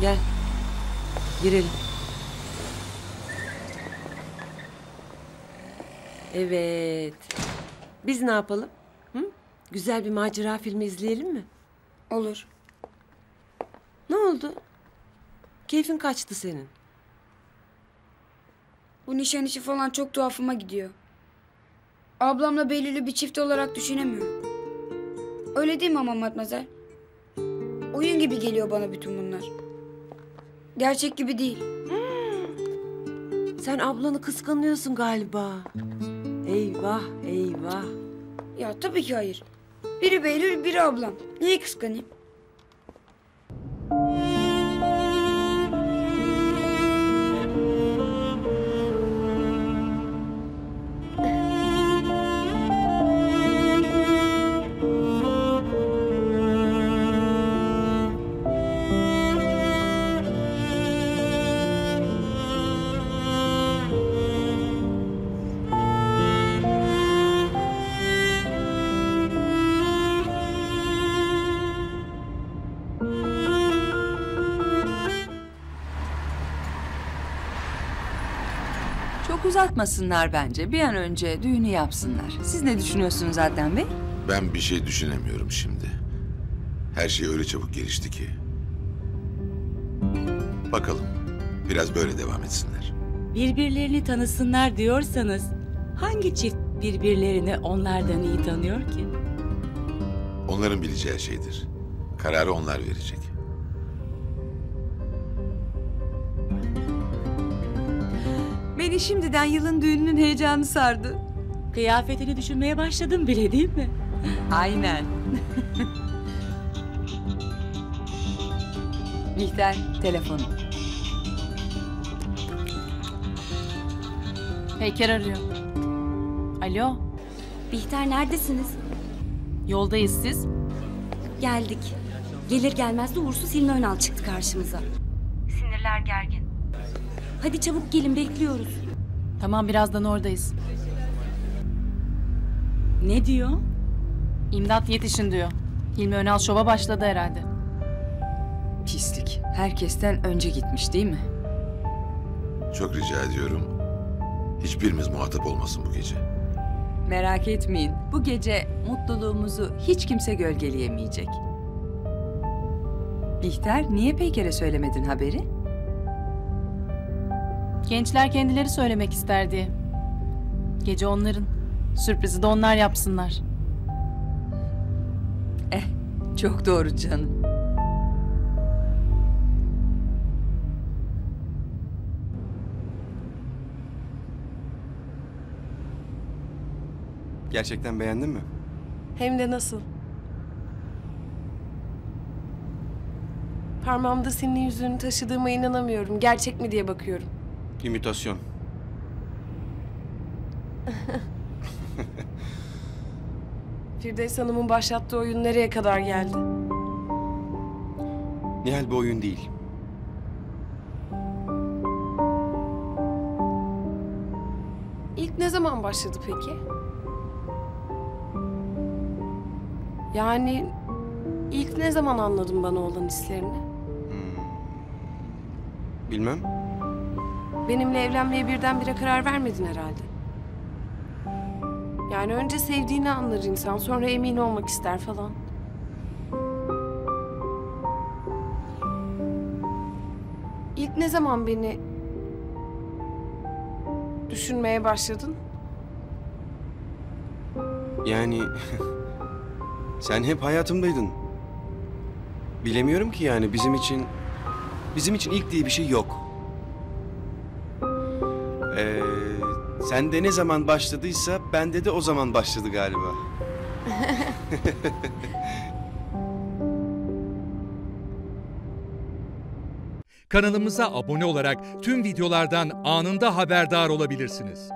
Gel. Girelim. Evet. Biz ne yapalım? Hı? Güzel bir macera filmi izleyelim mi? Olur. Ne oldu? Keyfin kaçtı senin. Bu nişan işi falan çok tuhafıma gidiyor. Ablamla Behlül'ü bir çift olarak düşünemiyorum. Öyle değil mi ama Matmazel? Oyun gibi geliyor bana bütün bunlar. Gerçek gibi değil. Sen ablanı kıskanıyorsun galiba. Eyvah, eyvah. Ya tabii ki hayır. Biri Behlül, biri ablam. Niye kıskanayım? Çok uzatmasınlar bence. Bir an önce düğünü yapsınlar. Siz ne düşünüyorsunuz Adnan Bey? Ben bir şey düşünemiyorum şimdi. Her şey öyle çabuk gelişti ki. Bakalım. Biraz böyle devam etsinler. Birbirlerini tanısınlar diyorsanız hangi çift birbirlerini onlardan iyi tanıyor ki? Onların bileceği şeydir. Kararı onlar verecek. Beni şimdiden yılın düğününün heyecanı sardı. Kıyafetini düşünmeye başladım bile değil mi? Aynen. Bihter, telefonu. Peyker arıyor. Alo, Bihter neredesiniz? yoldayız siz. Geldik. Gelir gelmez de uğursuz Hilmi Önal çıktı karşımıza. Sinirler gergin. Hadi çabuk gelin bekliyoruz. Tamam birazdan oradayız. Ne diyor? İmdat yetişin diyor. Hilmi Önal şova başladı herhalde. Pislik. Herkesten önce gitmiş değil mi? Çok rica ediyorum. Hiçbirimiz muhatap olmasın bu gece. Merak etmeyin. Bu gece mutluluğumuzu hiç kimse gölgeleyemeyecek. Bihter, niye Peyker'e söylemedin haberi? Gençler kendileri söylemek ister diye. Gece onların. Sürprizi de onlar yapsınlar. Eh, çok doğru canım. Gerçekten beğendin mi? Hem de nasıl? Parmağımda senin yüzünü taşıdığıma inanamıyorum. Gerçek mi diye bakıyorum. İmitasyon. Firdevs Hanım'ın başlattığı oyun nereye kadar geldi? Nihal bir oyun değil. İlk ne zaman başladı peki? Yani ilk ne zaman anladın bana olan hislerini? Bilmem. Benimle evlenmeye birdenbire karar vermedin herhalde. Yani önce sevdiğini anlar insan, sonra emin olmak ister falan. İlk ne zaman beni düşünmeye başladın? Yani sen hep hayatımdaydın. Bilemiyorum ki yani bizim için bizim için ilk diye bir şey yok. Sende ne zaman başladıysa bende de o zaman başladı galiba. Kanalımıza abone olarak tüm videolardan anında haberdar olabilirsiniz.